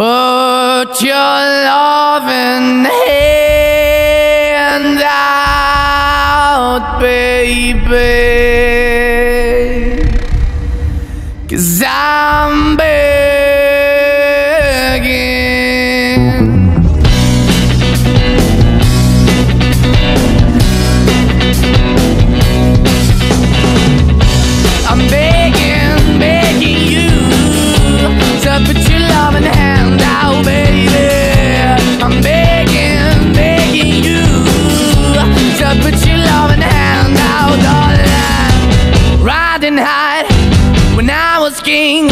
Put your loving hand out, baby. Was king,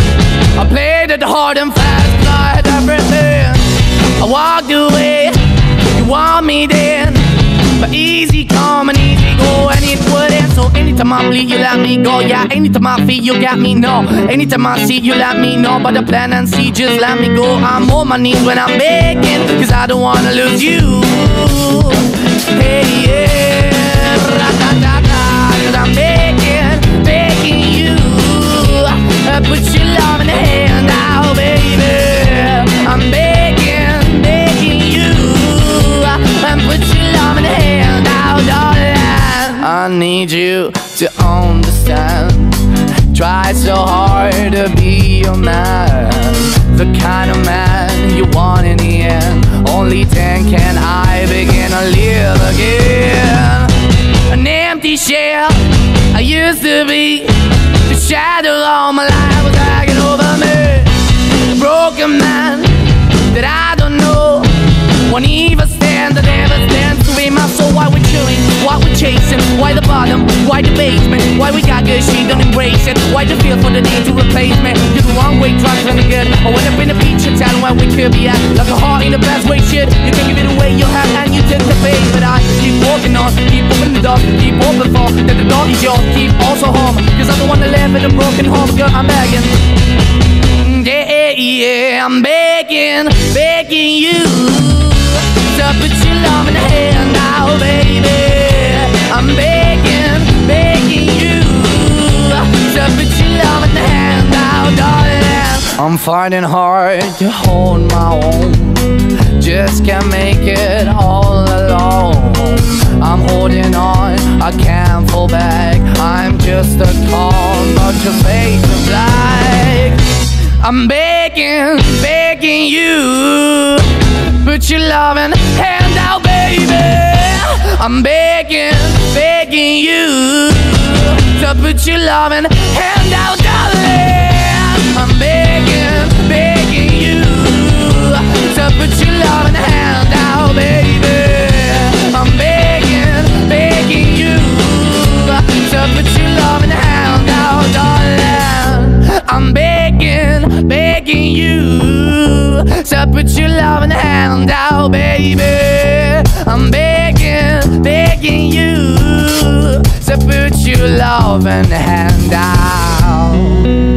I played it hard and fast, 'cause I had everything. I walked away, you want me then, but easy come and easy go, and it wouldn't. So anytime I bleed, you let me go. Yeah, anytime I feel, you got me. No, anytime I see, you let me know. But the plan and see, just let me go. I'm on my knees when I'm begging, cause I don't wanna lose you. Hey, yeah, need you to understand. Try so hard to be your man, the kind of man you want in the end. Only then can I begin to live again. An empty shell I used to be. The shadow all my life was dragging over me. A broken man that I don't know. Won't even Why? Why the bottom? Why the basement? Why we got good, she don't embrace it? Why the feel for the need to replace me? You're the wrong way, trying to good. I went up in the feature town where we could be at. Like a heart in the best way, shit. You can give it away, you have, and you take the bait. But I keep walking on, keep opening the door, keep open for that the door is yours. Keep also home, cause I don't wanna live in a broken home, girl. I'm begging. Yeah, yeah, I'm begging, begging you to put your love in the hand now, baby. I'm fighting hard to hold my own, just can't make it all alone. I'm holding on, I can't fall back. I'm just a call, but face is black. I'm begging, begging you. Put your loving hand out, baby. I'm begging, begging you. To put your loving hand out, darling. I'm begging, loving hand out, baby. I'm begging, begging you to put your love loving hand out.